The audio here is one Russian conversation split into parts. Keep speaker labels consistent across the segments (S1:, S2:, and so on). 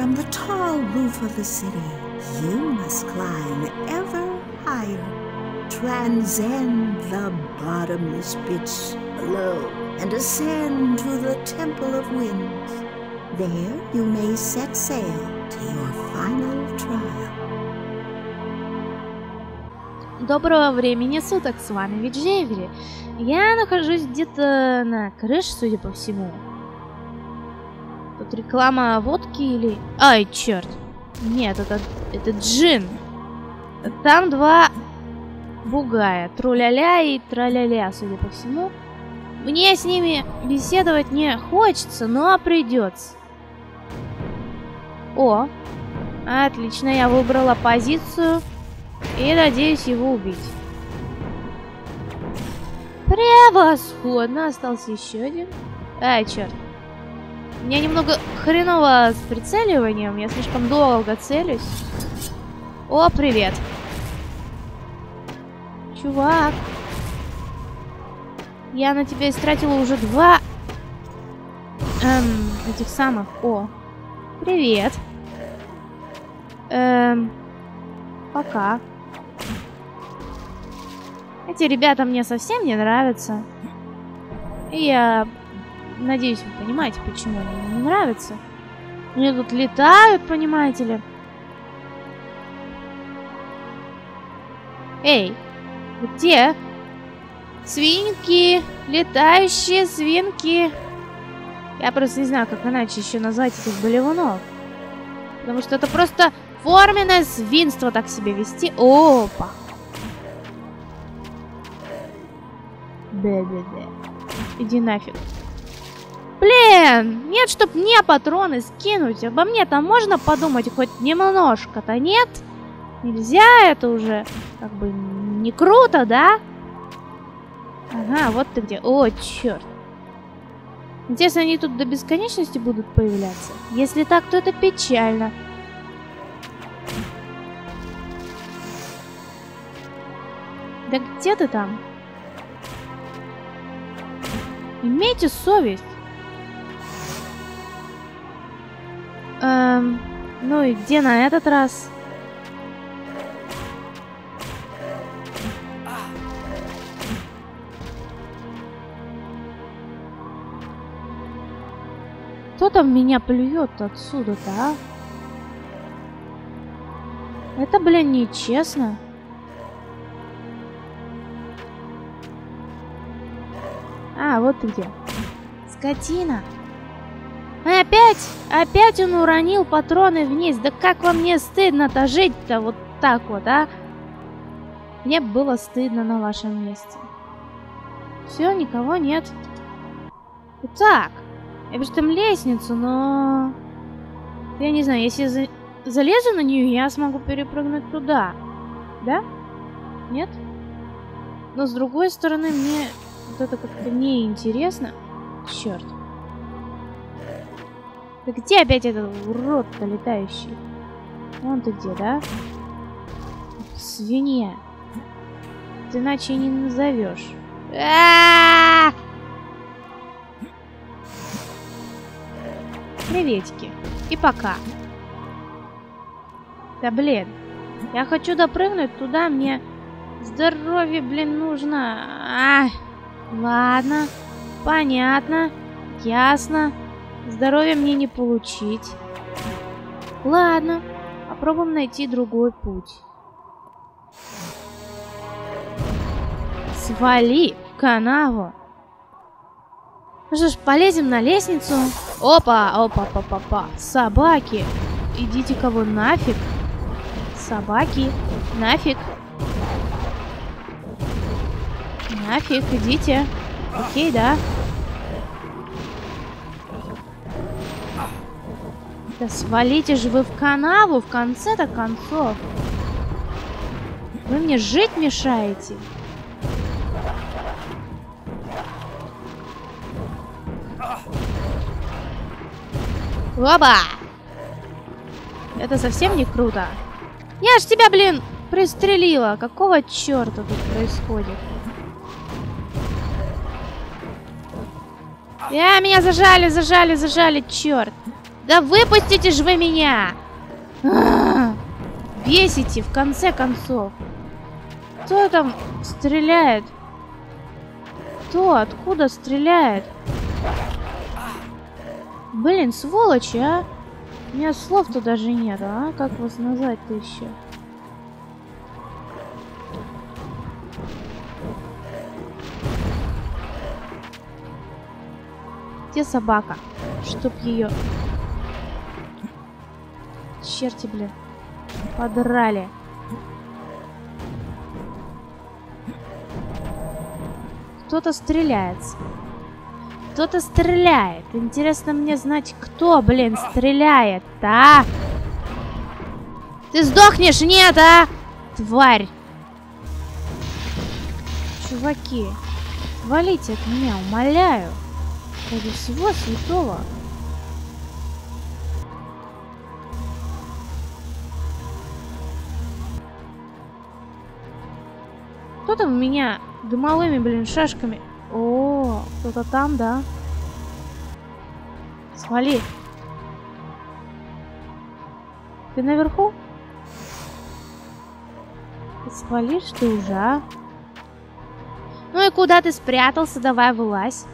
S1: From the tall roof of the city, you must climb ever higher, transcend the bottomless pits below, and ascend to the Temple of Winds. There you may set sail to your final trial.
S2: Доброго времени суток, с вами Виджевери. Я нахожусь где-то на крыше, судя по всему. Тут реклама водки или... Ай, черт. Нет, это, это джин. Там два бугая. Труляля и траляля, судя по всему. Мне с ними беседовать не хочется, но придется. О, отлично, я выбрала позицию и надеюсь его убить. Превосходно, остался еще один. Ай, черт. Меня немного хреново с прицеливанием, я слишком долго целюсь. О, привет. Чувак. Я на тебя истратила уже два... Эм, этих самых... О, привет. Эм, пока. Эти ребята мне совсем не нравятся. И я надеюсь, вы понимаете, почему они мне не нравятся. Они тут летают, понимаете ли. Эй, где? Свинки, летающие свинки. Я просто не знаю, как иначе еще назвать этих болевунов. Потому что это просто форменное свинство так себя вести. Опа. Бе-бе-бе. Иди нафиг. Блин, нет, чтоб мне патроны скинуть. Обо мне там можно подумать хоть немножко-то, нет? Нельзя это уже, как бы, не круто, да? Ага, вот ты где. О, черт. Интересно, они тут до бесконечности будут появляться? Если так, то это печально. Да где ты там? Имейте совесть. Эм, ну и где на этот раз? Кто там меня плюет отсюда-то, а? Это, блин, нечестно. А, вот ты где. Скотина. Опять, опять он уронил патроны вниз. Да как вам не стыдно-то жить-то вот так вот, а? Мне было стыдно на вашем месте. Все, никого нет. Так, я вижу там лестницу, но... Я не знаю, если за... залезу на нее, я смогу перепрыгнуть туда. Да? Нет? Но с другой стороны, мне вот это как-то неинтересно. Черт. Да где опять этот урод-то летающий? Вон ты где, да? Свинья. Ты иначе не назовешь. А -а -а! Приветики. И пока. Да блин. Я хочу допрыгнуть туда, мне здоровье, блин, нужно. А, ладно. Понятно. Ясно. Здоровье мне не получить. Ладно. Попробуем найти другой путь. Свали в канаву. Ну что ж, полезем на лестницу. Опа, опа, опа, опа. Собаки. Идите кого нафиг. Собаки. Нафиг. Нафиг, идите. Окей, да. Да свалите же вы в канаву в конце-то концов. Вы мне жить мешаете. Оба! Это совсем не круто. Я ж тебя, блин, пристрелила. Какого черта тут происходит? Я, меня зажали, зажали, зажали, черт. Да выпустите же вы меня! А. Бесите, в конце концов. Кто там стреляет? Кто? Откуда стреляет? Блин, сволочи, а! У меня слов-то даже нет, а? Как вас назвать-то еще? Где собака? Чтоб ее... Черти, блин. Подрали. Кто-то стреляется. Кто-то стреляет. Интересно мне знать, кто, блин, стреляет, а? Ты сдохнешь, нет, а? Тварь. Чуваки, валите от меня, умоляю. Ради всего святого. Кто там у меня дымовыми, блин, шашками? О, кто-то там, да? Свали. Ты наверху? Ты свалишь ты уже, а? Ну и куда ты спрятался? Давай вылазь.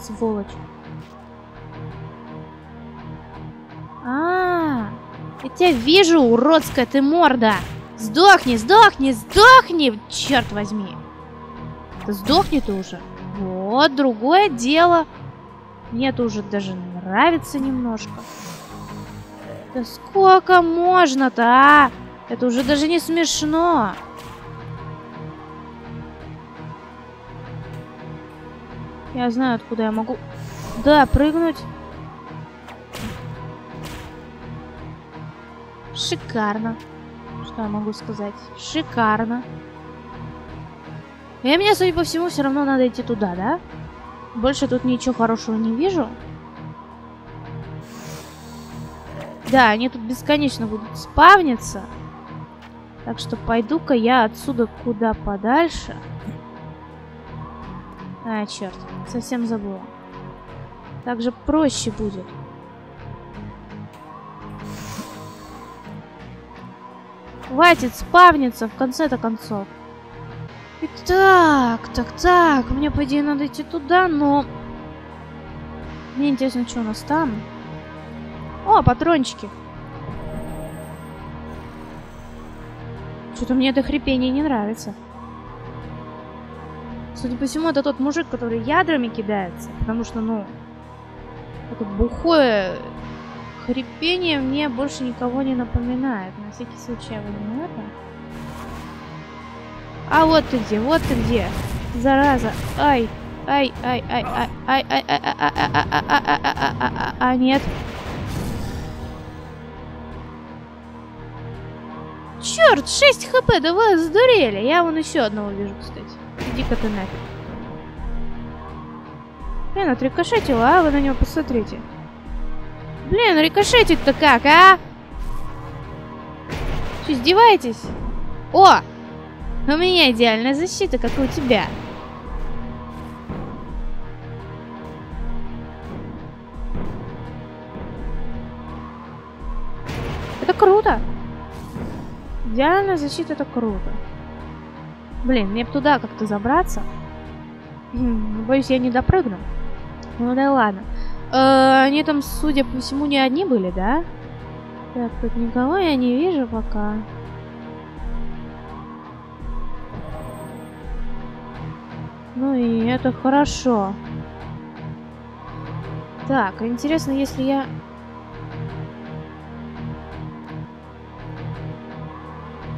S2: Сволочь. А, -а, -а я тебя вижу, уродская ты морда. Сдохни, сдохни, сдохни, черт возьми. Да сдохни ты уже. Вот, другое дело. Мне это уже даже нравится немножко. Да сколько можно-то, а? Это уже даже не смешно. Я знаю, откуда я могу... Да, прыгнуть. Шикарно. Что я могу сказать? Шикарно. И мне, судя по всему, все равно надо идти туда, да? Больше тут ничего хорошего не вижу. Да, они тут бесконечно будут спавниться. Так что пойду-ка я отсюда куда подальше. А, черт, совсем забыла. Так же проще будет. Хватит спавниться в конце-то концов. Так, так, так. Мне, по идее, надо идти туда, но... Мне интересно, что у нас там. О, патрончики. Что-то мне это хрипение не нравится. Судя по всему, это тот мужик, который ядрами кидается. Потому что, ну... Это бухое хрипение мне больше никого не напоминает. На всякий случай я возьму это. А вот ты где, вот ты где. Зараза. Ай, ай, ай, ай, ай, ай, ай, ай, ай, ай, ай, ай, ай, ай, ай, ай, а нет. Черт, 6 хп, да вы сдурели. Я вон еще одного вижу, кстати. Иди-ка ты нафиг. Блин, отрикошетила, а? Вы на него посмотрите. Блин, рикошетик-то как, а? Что, издеваетесь? О! У меня идеальная защита, как и у тебя. Это круто. Идеальная защита, это круто. Блин, мне бы туда как-то забраться. Боюсь, я не допрыгну. Ну да ладно. Э, они там, судя по всему, не одни были, да? Так, тут никого я не вижу пока. Ну и это хорошо. Так, интересно, если я...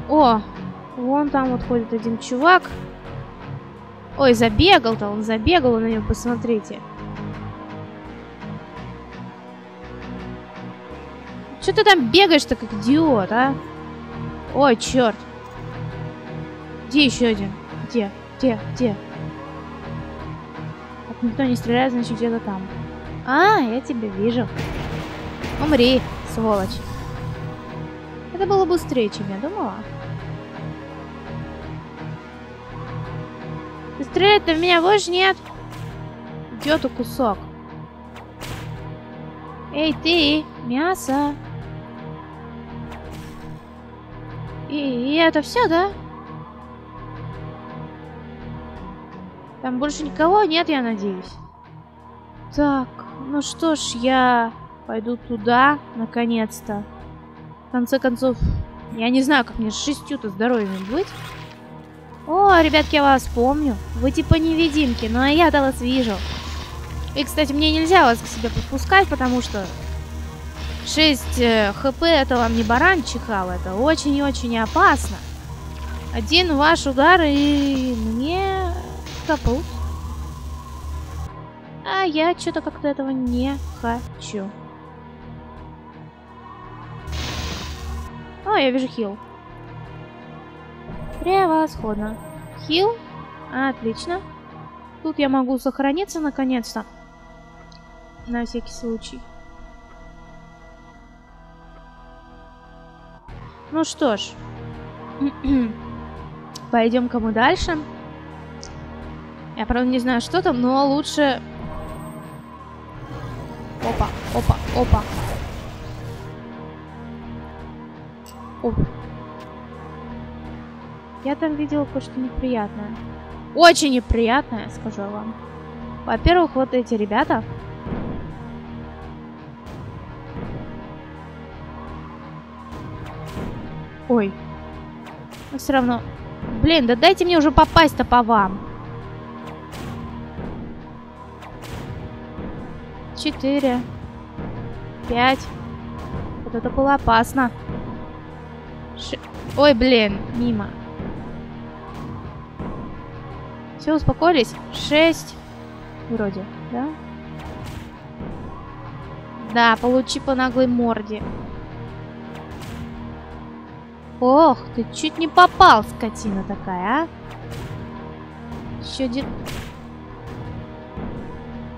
S2: О, вон там вот ходит один чувак. Ой, забегал-то, он забегал на него, посмотрите. Что ты там бегаешь-то, как идиот, а? Ой, черт. Где еще один? Где? Где? Где? Как никто не стреляет, значит где-то там. А, я тебя вижу. Умри, сволочь. Это было быстрее, чем я думала. Ты стрелять-то в меня больше нет? Ты кусок? Эй, ты! Мясо! И, и это все, да? Там больше никого нет, я надеюсь. Так, ну что ж, я пойду туда, наконец-то. В конце концов, я не знаю, как мне с шестью-то здоровьями быть. О, ребятки, я вас помню. Вы типа невидимки, но я-то вас вижу. И, кстати, мне нельзя вас к себе подпускать, потому что 6 э, хп это вам не баран чихал, это очень и очень опасно. Один ваш удар и мне капут. А я что-то как-то этого не хочу. О, я вижу хил. Превосходно. Хил? Отлично. Тут я могу сохраниться наконец-то. На всякий случай. Ну что ж. Пойдем-ка мы дальше. Я, правда, не знаю, что там, но лучше... Опа, опа, опа. Оп. Я там видела кое-что неприятное. Очень неприятное, скажу вам. Во-первых, вот эти ребята. Ой. Но все равно... Блин, да дайте мне уже попасть-то по вам. Четыре. Пять. Вот это было опасно. Ш... Ой, блин, мимо. Все, успокоились? Шесть. Вроде, да? Да, получи по наглой морде. Ох, ты чуть не попал, скотина такая, а? Еще один...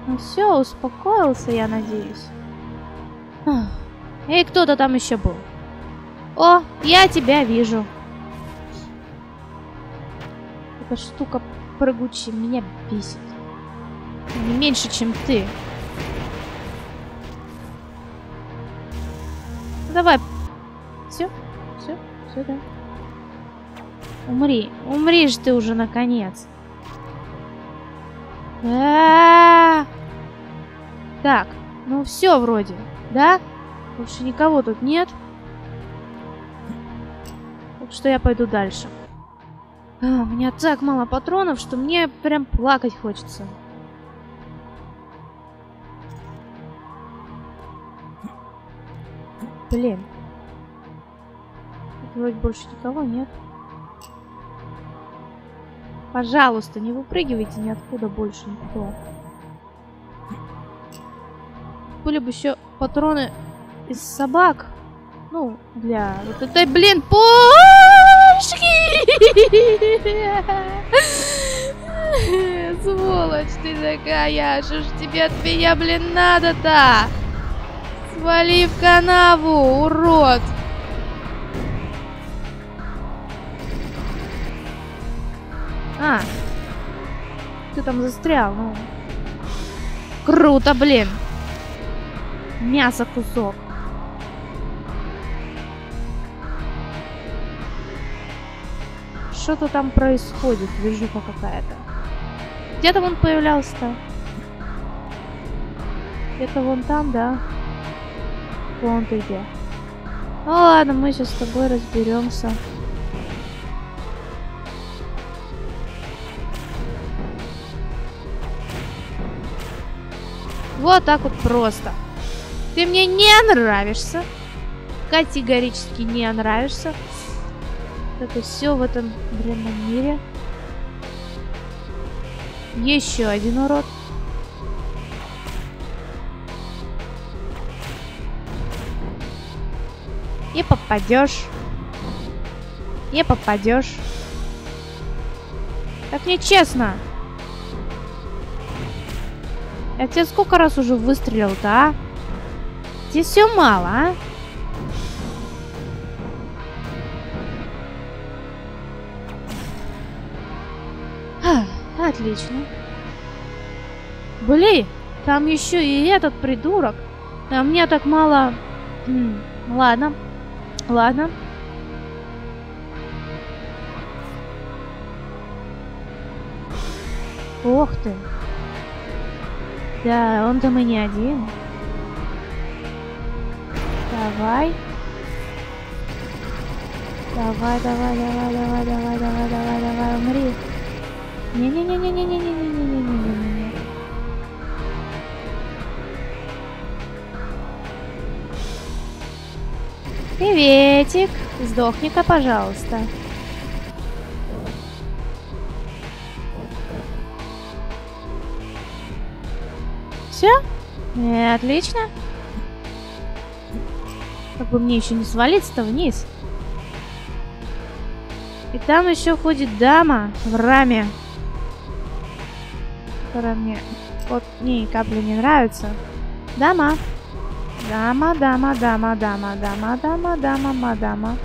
S2: Ну все, успокоился, я надеюсь. Эй, кто-то там еще был. О, я тебя вижу. Эта штука прыгучая меня бесит. Не меньше, чем ты. Давай. Все, все, все, да. Умри, умри же ты уже наконец. А -а -а так, ну все вроде, да? Больше никого тут нет. Так что я пойду дальше. А, у меня так мало патронов, что мне прям плакать хочется. Блин. Вроде больше никого нет. Пожалуйста, не выпрыгивайте ниоткуда больше никто. Были бы еще патроны из собак. Ну, для вот этой, блин, пушки! Сволочь ты такая, что ж тебе от меня, блин, надо-то? Свали в канаву, урод! А, ты там застрял, ну. Круто, блин. Мясо кусок. Что-то там происходит, движуха какая-то. Где-то он появлялся-то. Где-то вон там, да? Вон ты где. Ну ладно, мы сейчас с тобой разберемся. Вот так вот просто. Ты мне не нравишься. Категорически не нравишься это все в этом бренном мире. Еще один урод. И попадешь. И попадешь. Так нечестно. Я тебе сколько раз уже выстрелил-то, а? Здесь все мало, а? Отлично. Блин, там еще и этот придурок. А мне так мало... Ладно, ладно. Ох ты. Да, он там и не один. Давай. Давай, давай, давай, давай, давай, давай, давай, давай, умри. Не-не-не-не-не-не-не-не-не-не-не-не-не. Приветик. Сдохни-ка, пожалуйста. Все? Э, отлично. Как бы мне еще не свалиться-то вниз. И там еще ходит дама в раме. Которая мне вот ни капли не нравится. Дама. Дама, дама, дама, дама, дама, дама, дама, мадама.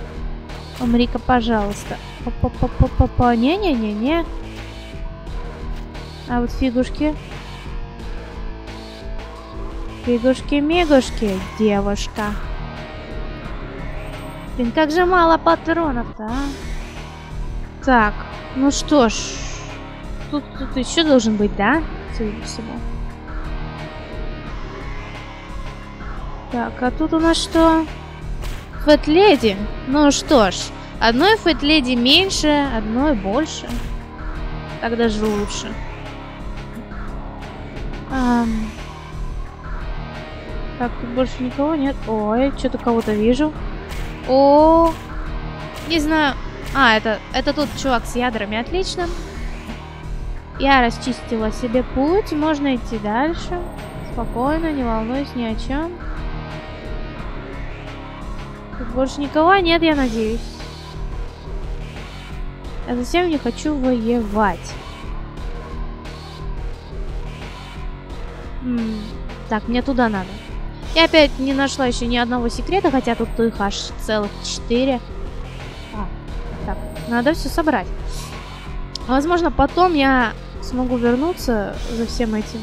S2: Умри-ка, пожалуйста. Па-па-па-па-па. Не-не-не-не. А вот фигушки. Фигушки-мигушки, девушка. Блин, как же мало патронов-то, а? Так, ну что ж. Тут, тут еще должен быть, да? Судя по всему. Так, а тут у нас что? Фэт-леди. Ну что ж, одной фэт-леди меньше, одной больше. Так даже лучше. Ам... Так, тут больше никого нет. Ой, что-то кого-то вижу. О, не знаю. А, это, это тот чувак с ядрами. Отлично. Я расчистила себе путь. Можно идти дальше. Спокойно, не волнуюсь ни о чем. Тут больше никого нет, я надеюсь. Я совсем не хочу воевать. М -м, так, мне туда надо. Я опять не нашла еще ни одного секрета, хотя тут их аж целых четыре. А, так, надо все собрать. Возможно, потом я смогу вернуться за всем этим.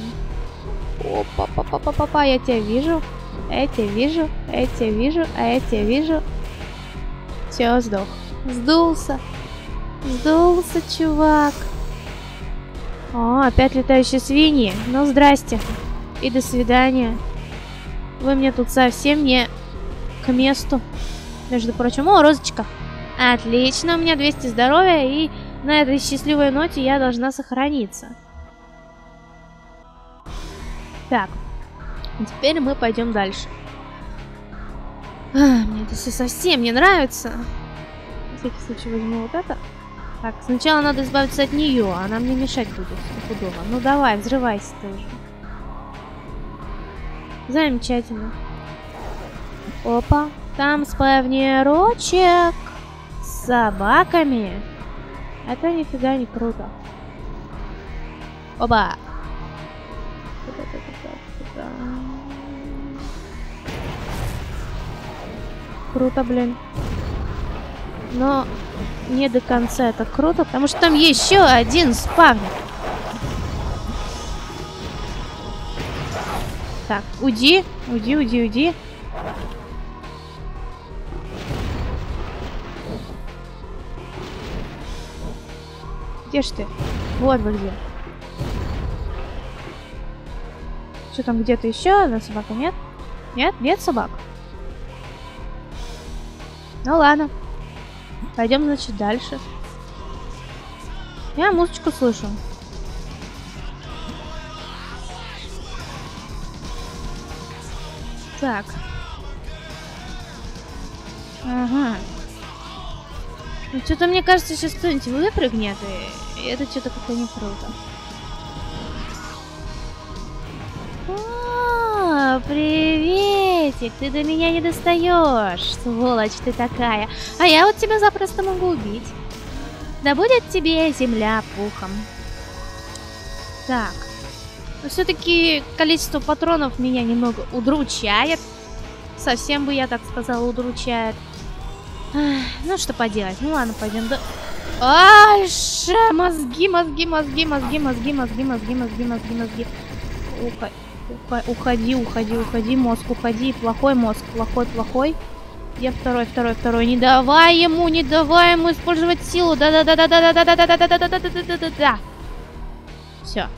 S2: Опа, папа, папа, папа, я тебя вижу. Я тебя вижу, я тебя вижу, а я тебя вижу. Все, сдох. Сдулся. Сдулся, чувак. О, опять летающие свиньи. Ну, здрасте. И до свидания. Вы мне тут совсем не к месту. Между прочим, о, розочка. Отлично, у меня 200 здоровья, и на этой счастливой ноте я должна сохраниться. Так, теперь мы пойдем дальше. А, мне это все совсем не нравится. На всякий случай возьму вот это. Так, сначала надо избавиться от нее, она мне мешать будет. Ну давай, взрывайся ты. Замечательно. Опа, там спавнерочек с собаками. Это нифига не круто. Оба. Круто, блин. Но не до конца это круто, потому что там еще один спавнер. Так, уйди, уйди, уйди, уйди. Где ж ты? Вот вы где. Что там где-то еще одна собака, нет? Нет? Нет собак? Ну ладно. Пойдем, значит, дальше. Я музычку слышу. Так. Ага. Ну, что-то мне кажется, сейчас кто-нибудь выпрыгнет, и, это что-то как-то не круто. О, приветик! Ты до меня не достаешь, сволочь ты такая. А я вот тебя запросто могу убить. Да будет тебе земля пухом. Так. Но все-таки количество патронов меня немного удручает. Совсем бы я так сказала, удручает. ну, что поделать. Ну, ладно, пойдем до... Мозги, мозги, мозги, мозги, мозги, мозги, мозги, мозги, мозги, мозги. Уходи, уходи, уходи, мозг, уходи. Плохой мозг, плохой, плохой. Где второй, второй, второй? Не давай ему, не давай ему использовать силу. Да-да-да-да-да-да-да-да-да-да-да-да-да-да. Все.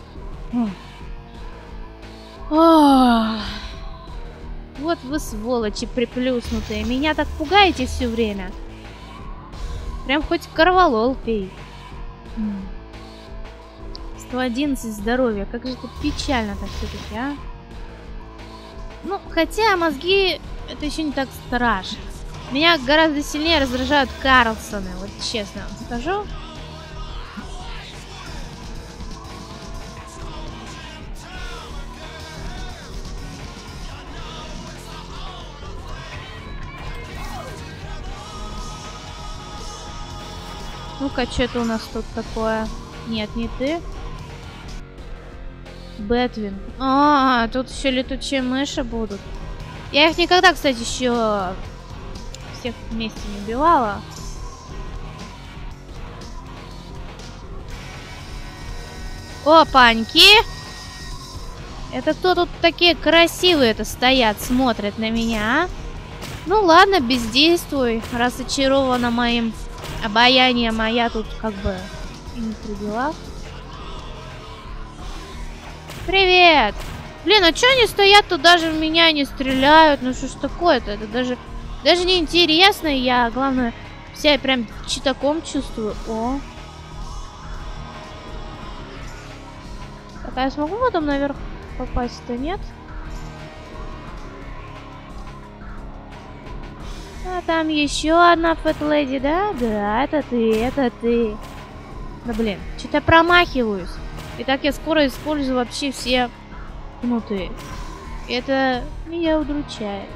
S2: Вот вы сволочи приплюснутые. Меня так пугаете все время. Прям хоть корвалол пей. 111 здоровья. Как же это печально-то все-таки, а? Ну, хотя мозги это еще не так страшно. Меня гораздо сильнее раздражают Карлсоны, вот честно вам скажу. Ну-ка, что это у нас тут такое? Нет, не ты. Бэтвин. А, тут еще летучие мыши будут. Я их никогда, кстати, еще всех вместе не убивала. Опаньки! Это кто тут такие красивые это стоят, смотрят на меня, а? Ну ладно, бездействуй, раз очарована моим обаянием, а я тут как бы не при делах. Привет! Блин, а что они стоят тут даже в меня не стреляют? Ну что ж такое-то? Это даже, даже не интересно. Я, главное, вся прям читаком чувствую. О. Так, а я смогу потом наверх попасть-то, нет? А там еще одна фэт-леди, да? Да, это ты, это ты. Да блин, что-то промахиваюсь. И так я скоро использую вообще все кнуты. Это меня удручает.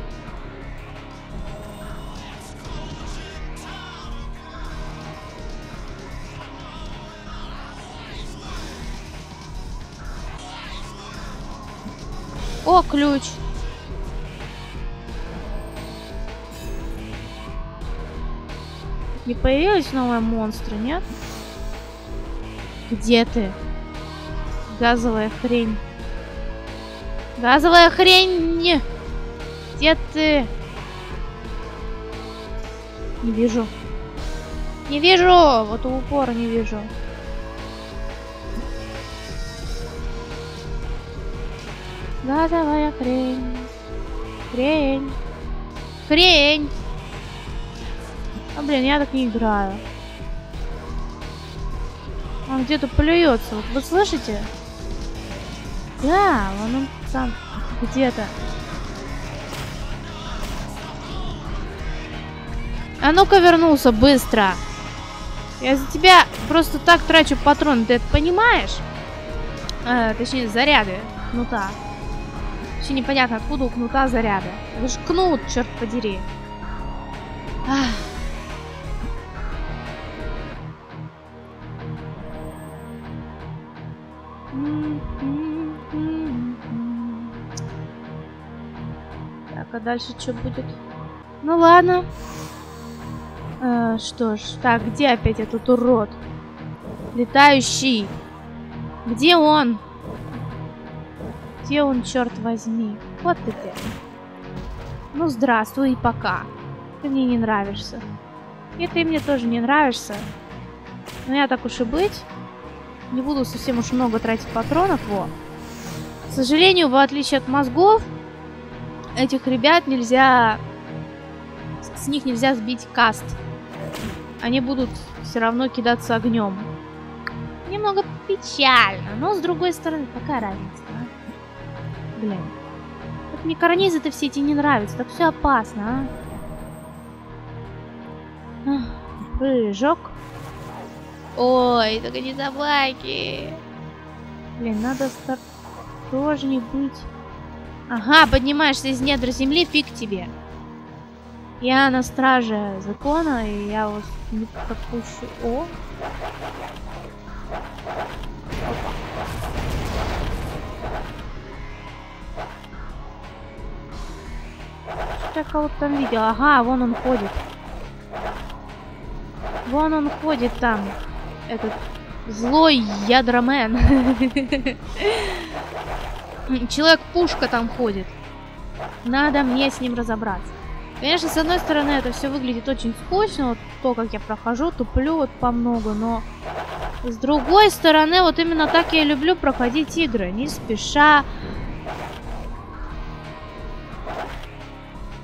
S2: О, ключ. Не появились новые монстры, нет? Где ты? Газовая хрень. Газовая хрень! Где ты? Не вижу. Не вижу! Вот у упора не вижу. Газовая хрень. Хрень. Хрень. А, блин, я так не играю. Он где-то плюется. Вот вы слышите? Да, вон он там где-то. А ну-ка вернулся быстро. Я за тебя просто так трачу патроны, ты это понимаешь? А, точнее, заряды кнута. Вообще непонятно, откуда у кнута заряды. Это же кнут, черт подери. Ах. Так, а дальше что будет? Ну ладно. А, что ж, так, где опять этот урод? Летающий. Где он? Где он, черт возьми? Вот ты где. Ну, здравствуй и пока. Ты мне не нравишься. И ты мне тоже не нравишься. Но я так уж и быть. Не буду совсем уж много тратить патронов. Во. К сожалению, в отличие от мозгов, этих ребят нельзя... С них нельзя сбить каст. Они будут все равно кидаться огнем. Немного печально, но с другой стороны, какая разница, а? Блин. Вот мне карнизы-то все эти не нравятся, так все опасно, а? Прыжок. Ой, только не собаки. Блин, надо осторожней быть. Ага, поднимаешься из недр земли, фиг тебе. Я на страже закона, и я вас не пропущу. О! Что я кого-то там видел? Ага, вон он ходит. Вон он ходит там этот злой ядромен. Человек-пушка там ходит. Надо мне с ним разобраться. Конечно, с одной стороны, это все выглядит очень скучно, вот то, как я прохожу, туплю вот по много, но с другой стороны, вот именно так я люблю проходить игры, не спеша,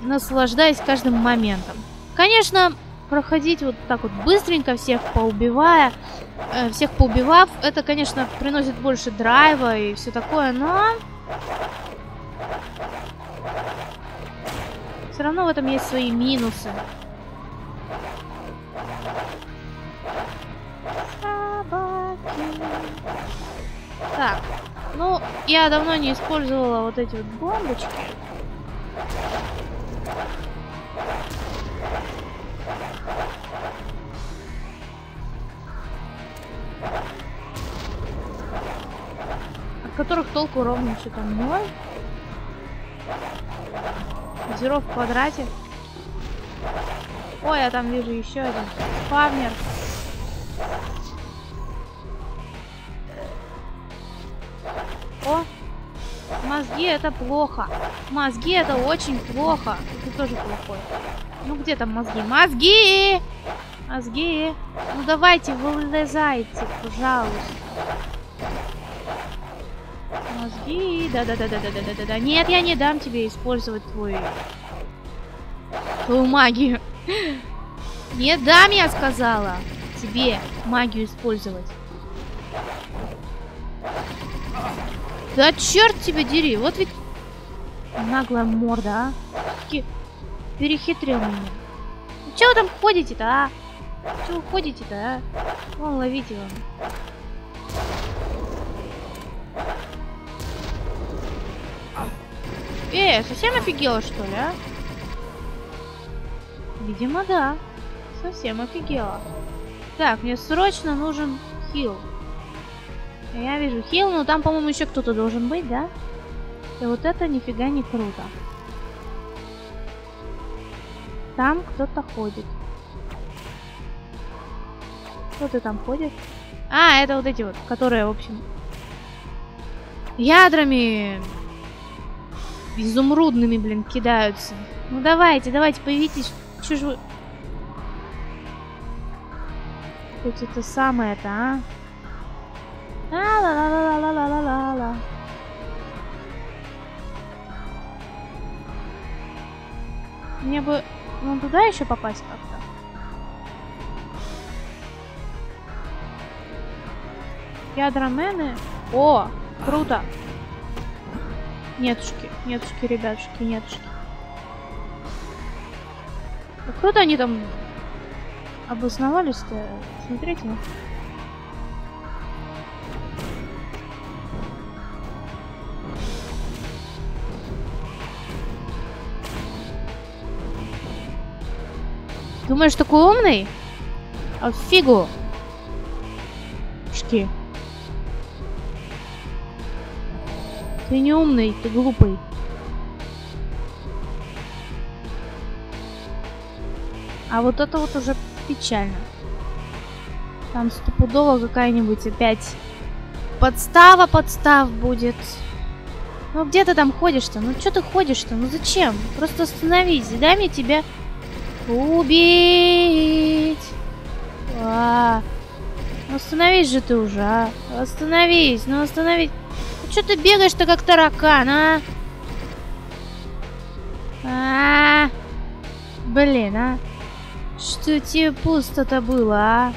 S2: наслаждаясь каждым моментом. Конечно, проходить вот так вот быстренько, всех поубивая, э, всех поубивав, это, конечно, приносит больше драйва и все такое, но... Все равно в этом есть свои минусы. Собаки. Так, ну, я давно не использовала вот эти вот бомбочки. Которых толку ровно что-то ноль. Зеро в квадрате. Ой, я там вижу еще один спавнер. О, мозги это плохо. Мозги это очень плохо. Ты тоже плохой. Ну где там мозги? Мозги! Мозги! Ну давайте, вылезайте, пожалуйста мозги. Да-да-да-да-да-да-да-да. Нет, я не дам тебе использовать твой... Твою магию. Не дам, я сказала. Тебе магию использовать. Да черт тебя дери. Вот ведь наглая морда, а. Перехитрил меня. Ну, чего вы там ходите-то, а? Чего вы ходите-то, а? Вон, ловите его. Эй, совсем офигела, что ли, а? Видимо, да. Совсем офигела. Так, мне срочно нужен хил. Я вижу хил, но там, по-моему, еще кто-то должен быть, да? И вот это нифига не круто. Там кто-то ходит. Кто-то там ходит. А, это вот эти вот, которые, в общем, ядрами изумрудными, блин, кидаются. Ну давайте, давайте, появитесь. Чё ж вы... Хоть это самое-то, а? Ла-ла-ла-ла-ла-ла-ла-ла-ла. Мне бы... Ну, туда еще попасть как-то. Ядромены? О, круто. Нетушки, нетушки, ребятушки, нетушки. А круто они там обосновались-то? Смотрите. Думаешь, такой умный? А фигу. Шки. Ты не умный, ты глупый. А вот это вот уже печально. Там стопудово какая-нибудь опять подстава подстав будет. Ну где ты там ходишь-то? Ну что ты ходишь-то? Ну зачем? Просто остановись. Дай мне тебя убить. А, ну остановись же ты уже, а. Остановись, ну остановись. Что ты бегаешь-то как таракан, а? А, -а, -а. Блин, а? Что тебе пусто-то было, а?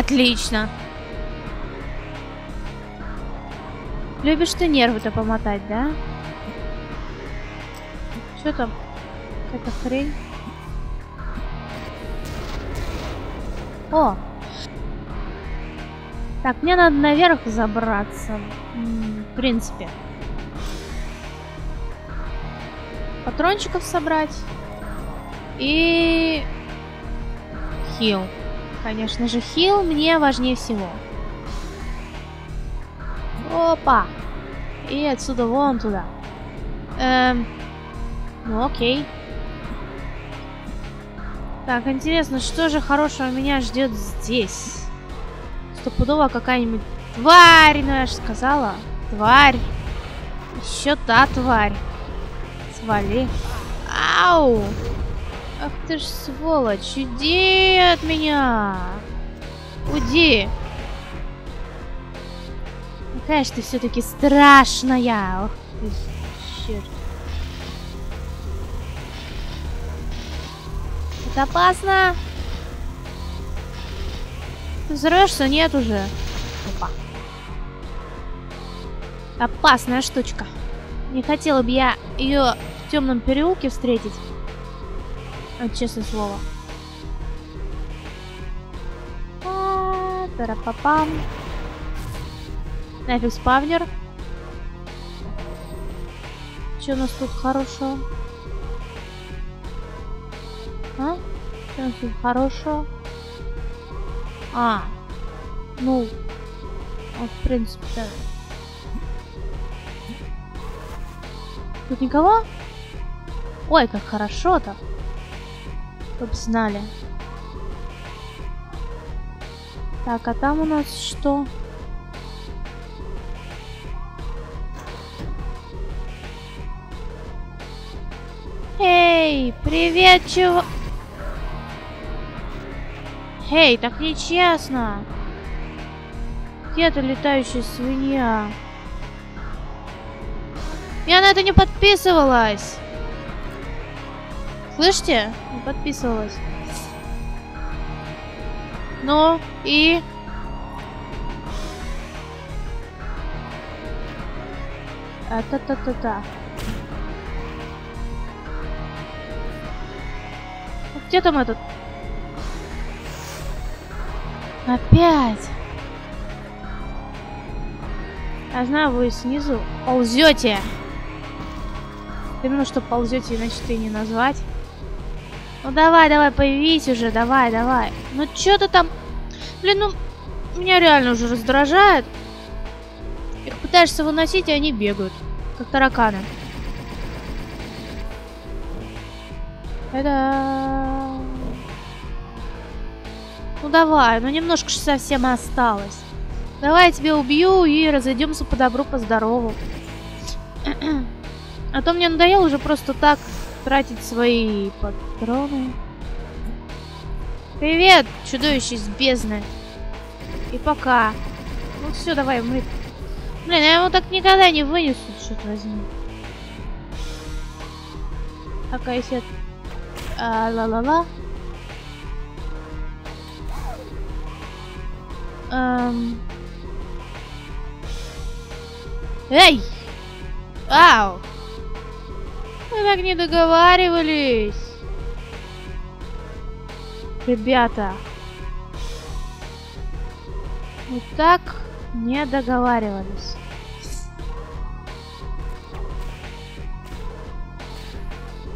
S2: Отлично. Любишь ты нервы-то помотать, да? Что там? Какая-то хрень. О! Так, мне надо наверх забраться. В принципе. Патрончиков собрать. И... Хил. Конечно же, хил мне важнее всего. Опа! И отсюда вон туда. Эм... Ну окей. Так, интересно, что же хорошего меня ждет здесь? Стопудово какая-нибудь тварь, ну я же сказала. Тварь. Еще та тварь. Свали. Ау! Ах ты ж сволочь, иди от меня! Уйди! Какая ж ты все-таки страшная! Ох ты, черт. Опасно! Ты взрывешься? Нет уже. Опа. Опасная штучка. Не хотела бы я ее в темном переулке встретить. А, честное слово. А, Тарапапам. Нафиг спавнер. Что у нас тут хорошего? Тут хорошего? А. Ну. Вот, в принципе-то. Тут никого? Ой, как хорошо-то. Чтоб знали. Так, а там у нас что? Эй, привет, чего? Эй, так нечестно. Где ты, летающая свинья? Я на это не подписывалась. Слышите? Не подписывалась. Ну, и... Та-та-та-та. Где там этот? Опять. Я знаю, вы снизу ползете. Именно что ползете, иначе ты не назвать. Ну давай, давай, появись уже, давай, давай. Ну что ты там... Блин, ну... Меня реально уже раздражает. Их пытаешься выносить, и они бегают. Как тараканы. Это... Ну давай, ну немножко же совсем осталось. Давай я тебя убью и разойдемся по добру, по здорову. А то мне надоело уже просто так тратить свои патроны. Привет, чудовище из бездны. И пока. Ну все, давай, мы... Блин, я его так никогда не вынесу, что-то возьми. Так, а если... А, ла-ла-ла. Эм... Эй! Ау! Мы так не договаривались. Ребята. Мы так не договаривались.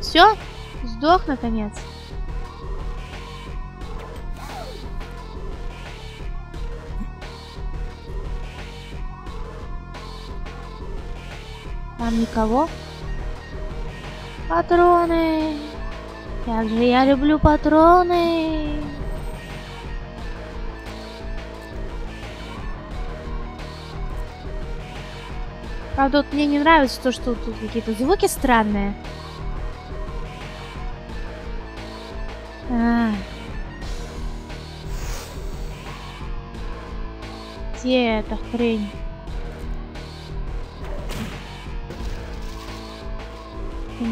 S2: Все? Сдох наконец. Там никого? Патроны. Как же я люблю патроны. Правда, вот мне не нравится то, что тут какие-то звуки странные. А. Где эта хрень?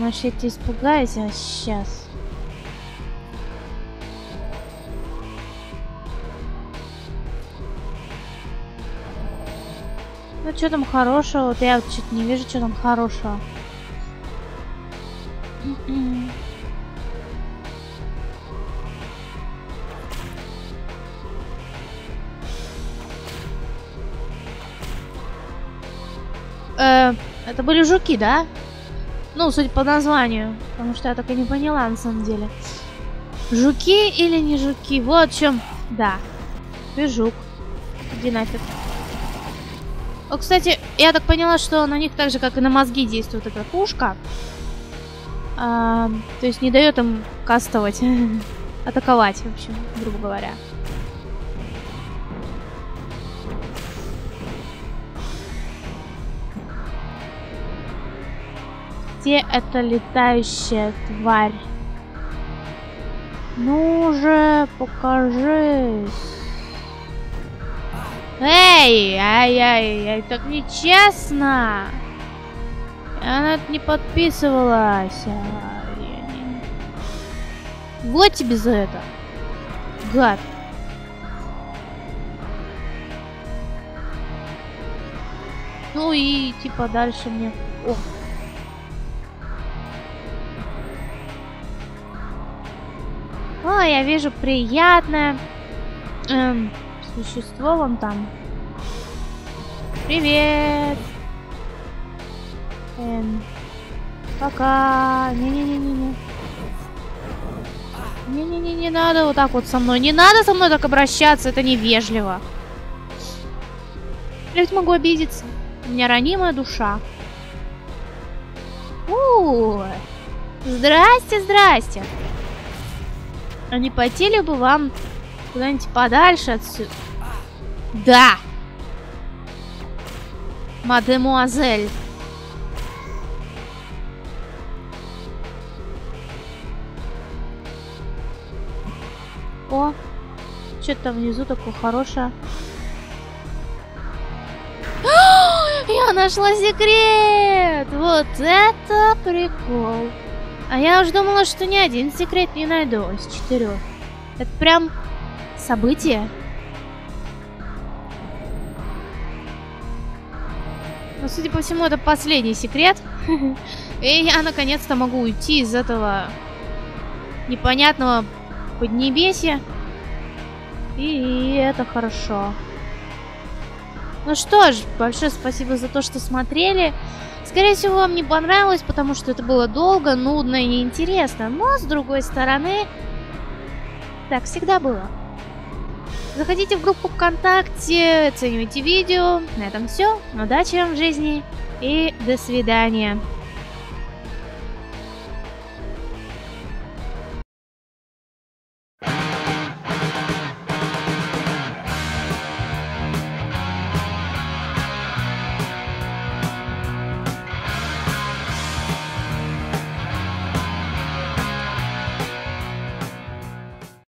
S2: Думаешь, я тебя испугаюсь, а сейчас? Ну, что там хорошего? Вот я вот что-то не вижу, что там хорошего. Э, это были жуки, да? Ну, судя по названию. Потому что я так и не поняла, на самом деле. Жуки или не жуки? Вот в чем. Да. Ты жук. Иди нафиг. О, кстати, я так поняла, что на них так же, как и на мозги, действует эта пушка. А, то есть не дает им кастовать, атаковать, в общем, грубо говоря. Где эта летающая тварь? Ну же, покажись. Эй, ай-яй-яй, так нечестно. Она не подписывалась. Вот тебе за это. Гад. Ну и типа дальше мне... О. О, я вижу приятное эм, существо вон там. Привет. Эм, пока. Не-не-не-не-не. Не-не-не, не надо вот так вот со мной. Не надо со мной так обращаться, это невежливо. Я ведь могу обидеться. У меня ранимая душа. У, -у, -у. здрасте, здрасте. А не пойти бы вам куда-нибудь подальше отсюда? Да! Мадемуазель. О, что-то внизу такое хорошее. Я нашла секрет! Вот это прикол. А я уж думала, что ни один секрет не найду из четырех. Это прям событие. Но, судя по всему, это последний секрет. И я наконец-то могу уйти из этого непонятного Поднебесье. И это хорошо. Ну что ж, большое спасибо за то, что смотрели. Скорее всего, вам не понравилось, потому что это было долго, нудно и неинтересно. Но, с другой стороны, так всегда было. Заходите в группу ВКонтакте, оценивайте видео. На этом все. Удачи вам в жизни и до свидания.